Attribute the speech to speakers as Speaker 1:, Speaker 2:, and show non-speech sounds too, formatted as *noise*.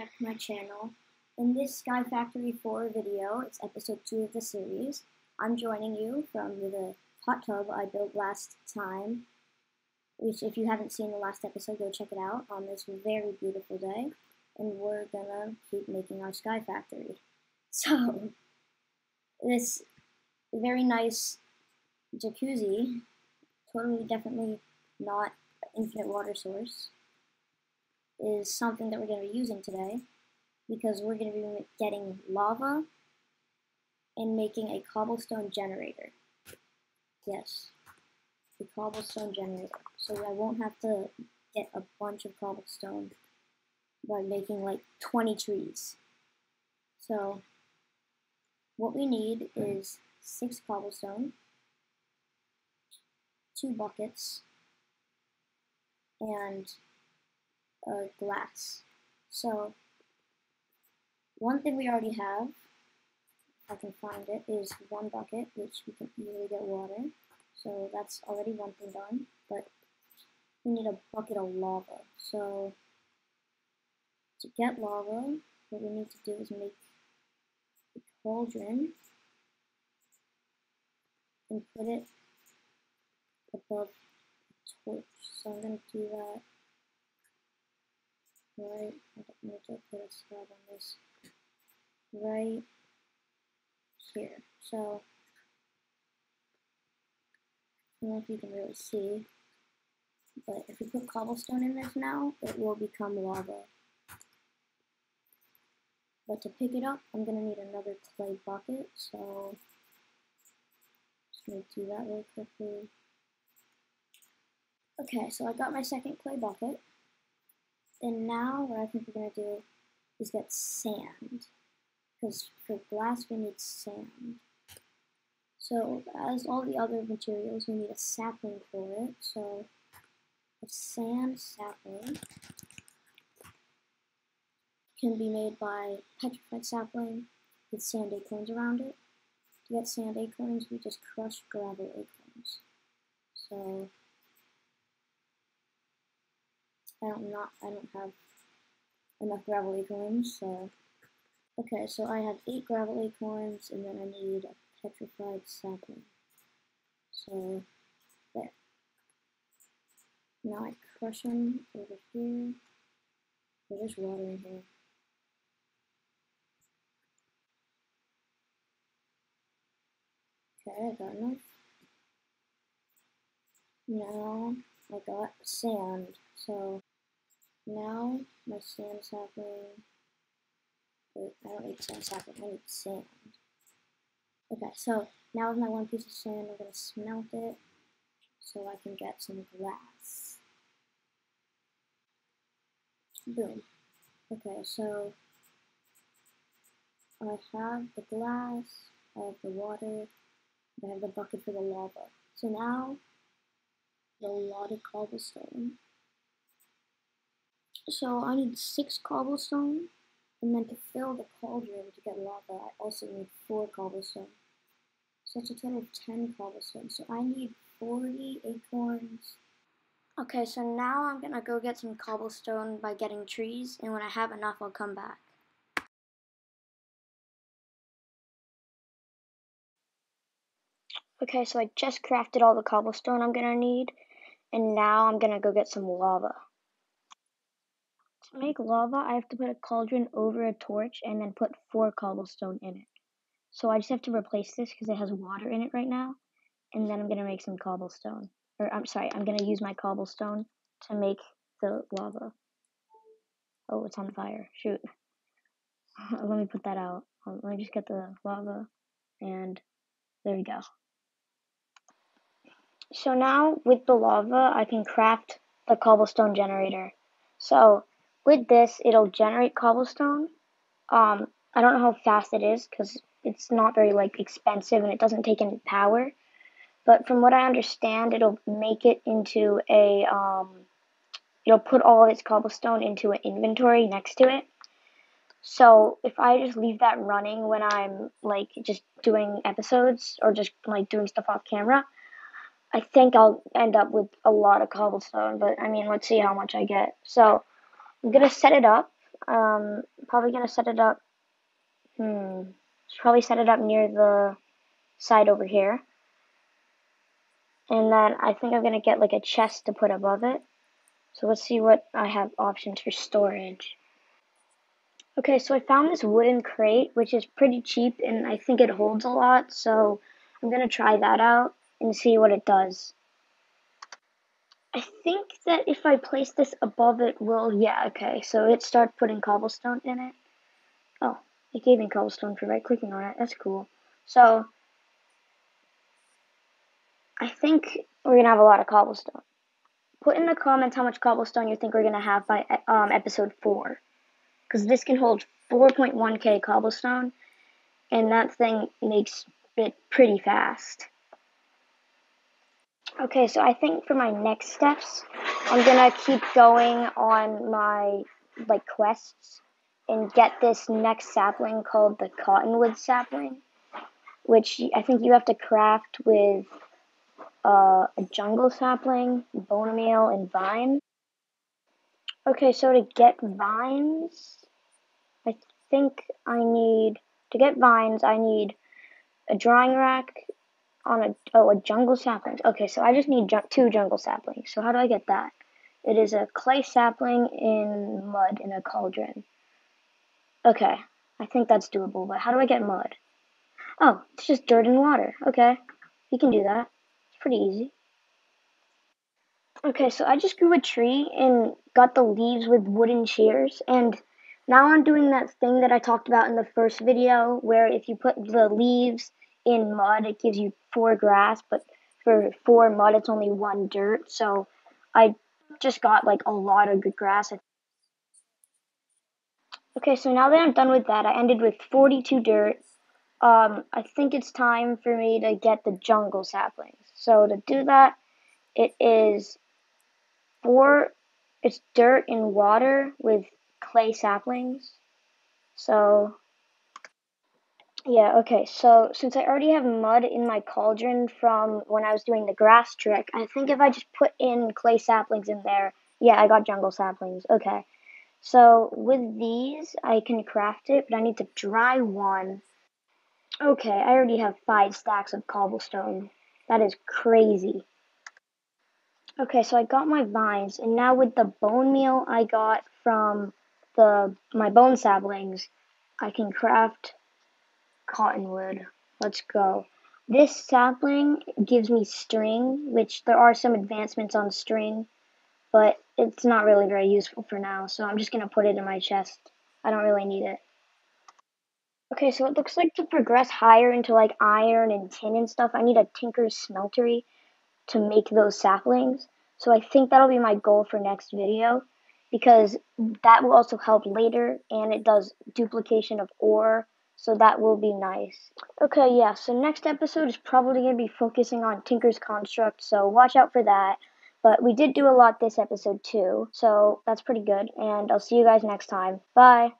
Speaker 1: back to my channel. In this Sky Factory 4 video, it's episode 2 of the series, I'm joining you from the hot tub I built last time, which if you haven't seen the last episode, go check it out on this very beautiful day, and we're gonna keep making our Sky Factory. *laughs* So, this very nice jacuzzi, totally definitely not infinite water source, is something that we're going to be using today because we're going to be getting lava and making a cobblestone generator. Yes, a cobblestone generator. So I won't have to get a bunch of cobblestone by making like 20 trees. So what we need is six cobblestone, two buckets, and uh, glass. So one thing we already have, if I can find it, is one bucket, which we can easily get water. So that's already one thing done, but we need a bucket of lava. So to get lava, what we need to do is make a cauldron and put it above the torch. So I'm going to do that right, I don't need to put a slab on this, right here. So, I don't know if you can really see, but if we put cobblestone in this now, it will become lava. But to pick it up, I'm going to need another clay bucket, so just going to do that really quickly. Okay, so I got my second clay bucket. And now what I think we're going to do is get sand. Because for glass we need sand. So as all the other materials, we need a sapling for it. So a sand sapling can be made by petrified sapling with sand acorns around it. To get sand acorns, we just crush gravel acorns. So I don't not I don't have enough gravel acorns, so okay, so I have eight gravel acorns and then I need a petrified sapling. So there. Now I crush them over here. There's water in here. Okay, I got enough. Now I got sand, so now my sand sapling, wait, I don't need sand sapling, I need sand. Okay, so now with my one piece of sand, I'm to smelt it so I can get some glass. Boom. Okay, so I have the glass, I have the water, I have the bucket for the lava. So now, a lot of cobblestone. So I need six cobblestone, and then to fill the cauldron to get lava, I also need four cobblestone. So that's a total of 10 cobblestone. So I need 40 acorns. Okay, so now I'm gonna go get some cobblestone by getting trees, and when I have enough, I'll come back. Okay, so I just crafted all the cobblestone I'm gonna need, and now I'm gonna go get some lava. To make lava, I have to put a cauldron over a torch and then put four cobblestone in it. So I just have to replace this because it has water in it right now. And then I'm to make some cobblestone. Or I'm sorry, I'm to use my cobblestone to make the lava. Oh, it's on fire. Shoot. *laughs* Let me put that out. Let me just get the lava. And there we go. So now with the lava, I can craft the cobblestone generator. So with this, it'll generate cobblestone. Um, I don't know how fast it is because it's not very like expensive and it doesn't take any power. But from what I understand, it'll make it into a um, it'll put all of its cobblestone into an inventory next to it. So if I just leave that running when I'm like just doing episodes or just like doing stuff off camera, I think I'll end up with a lot of cobblestone. But I mean, let's see how much I get. So I'm gonna set it up Um, probably gonna set it up. Hmm. Probably set it up near the side over here. And then I think I'm gonna get like a chest to put above it. So let's see what I have options for storage. Okay, so I found this wooden crate, which is pretty cheap, and I think it holds a lot, so I'm gonna try that out and see what it does. I think that if I place this above it will, yeah, okay, so it started putting cobblestone in it. Oh, it gave me cobblestone for right clicking on it, that's cool. So, I think we're gonna have a lot of cobblestone. Put in the comments how much cobblestone you think we're gonna have by um, episode 4. Because this can hold 4.1k cobblestone, and that thing makes it pretty fast. Okay, so I think for my next steps, I'm gonna keep going on my like quests and get this next sapling called the cottonwood sapling, which I think you have to craft with uh, a jungle sapling, bone meal, and vine. Okay, so to get vines, I think I need to get vines. I need a drying rack, on a oh a jungle sapling. Okay, so I just need ju two jungle saplings. So how do I get that? It is a clay sapling in mud in a cauldron. Okay, I think that's doable. But how do I get mud? Oh, it's just dirt and water. Okay, you can do that. It's pretty easy. Okay, so I just grew a tree and got the leaves with wooden shears and now I'm doing that thing that I talked about in the first video where if you put the leaves in mud, it gives you four grass, but for four mud, it's only one dirt. So I just got like a lot of good grass. Okay, so now that I'm done with that, I ended with 42 dirt. Um, I think it's time for me to get the jungle saplings. So to do that, it is four, it's dirt and water with clay saplings. So yeah, okay, so since I already have mud in my cauldron from when I was doing the grass trick, I think if I just put in clay saplings in there, yeah, I got jungle saplings, okay. So with these, I can craft it, but I need to dry one. Okay, I already have five stacks of cobblestone. That is crazy. Okay, so I got my vines, and now with the bone meal I got from the my bone saplings, I can craft cottonwood. Let's go. This sapling gives me string, which there are some advancements on string, but it's not really very useful for now, so I'm just going to put it in my chest. I don't really need it. Okay, so it looks like to progress higher into like iron and tin and stuff, I need a Tinker's Smeltery to make those saplings. So I think that'll be my goal for next video because that will also help later and it does duplication of ore so that will be nice. Okay, yeah, so next episode is probably going to be focusing on Tinker's Construct, so watch out for that. But we did do a lot this episode too, so that's pretty good, and I'll see you guys next time. Bye!